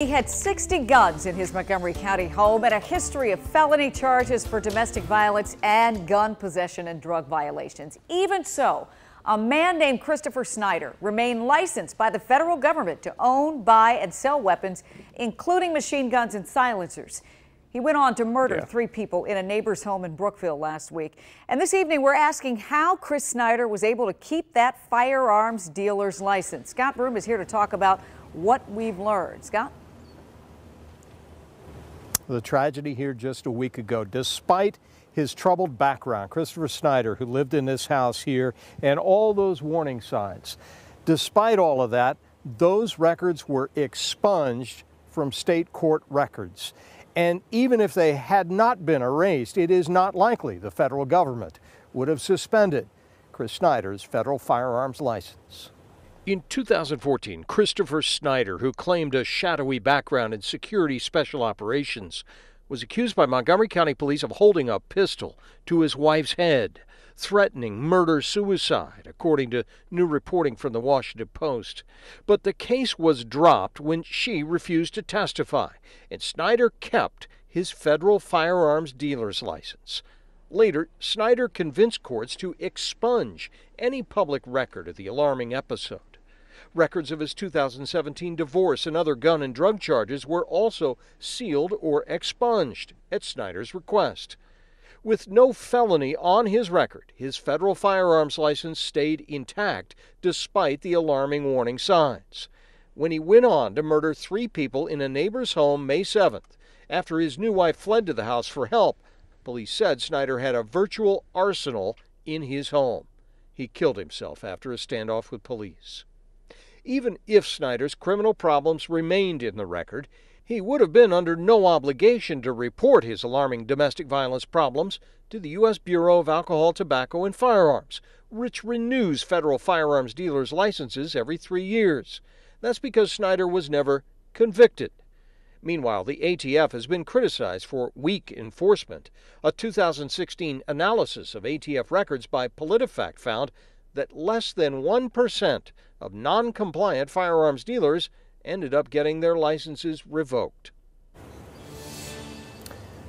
He had 60 guns in his Montgomery County home and a history of felony charges for domestic violence and gun possession and drug violations. Even so, a man named Christopher Snyder remained licensed by the federal government to own, buy, and sell weapons, including machine guns and silencers. He went on to murder yeah. three people in a neighbor's home in Brookeville last week. And this evening, we're asking how Chris Snyder was able to keep that firearms dealer's license. Scott Broom is here to talk about what we've learned. Scott? The tragedy here just a week ago. Despite his troubled background, Christopher Snyder, who lived in this house here, and all those warning signs, despite all of that, those records were expunged from state court records. And even if they had not been erased, it is not likely the federal government would have suspended Chris Snyder's federal firearms license. In 2014, Christopher Snyder, who claimed a shadowy background in security special operations, was accused by Montgomery County Police of holding a pistol to his wife's head, threatening murder suicide, according to new reporting from the Washington Post. But the case was dropped when she refused to testify, and Snyder kept his federal firearms dealer's license. Later, Snyder convinced courts to expunge any public record of the alarming episode. Records of his 2017 divorce and other gun and drug charges were also sealed or expunged at Snyder's request. With no felony on his record, his federal firearms license stayed intact despite the alarming warning signs. When he went on to murder three people in a neighbor's home May 7th, after his new wife fled to the house for help, police said Snyder had a virtual arsenal in his home. He killed himself after a standoff with police. Even if Snyder's criminal problems remained in the record, he would have been under no obligation to report his alarming domestic violence problems to the U.S. Bureau of Alcohol, Tobacco, and Firearms, which renews federal firearms dealers' licenses every three years. That's because Snyder was never convicted. Meanwhile, the ATF has been criticized for weak enforcement. A 2016 analysis of ATF records by PolitiFact found that less than 1% of non compliant firearms dealers ended up getting their licenses revoked.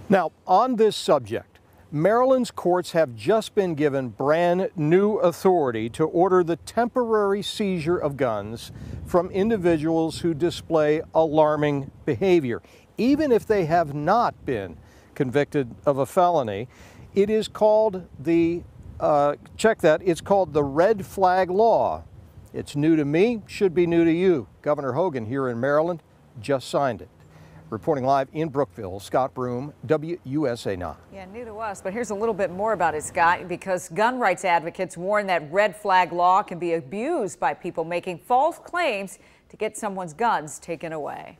Now, on this subject, Maryland's courts have just been given brand new authority to order the temporary seizure of guns from individuals who display alarming behavior, even if they have not been convicted of a felony. It is called the uh, check that. It's called the red flag law. It's new to me, should be new to you. Governor Hogan here in Maryland just signed it. Reporting live in Brookeville, Scott Broom, WUSA 9. Yeah, new to us, but here's a little bit more about it, Scott, because gun rights advocates warn that red flag law can be abused by people making false claims to get someone's guns taken away.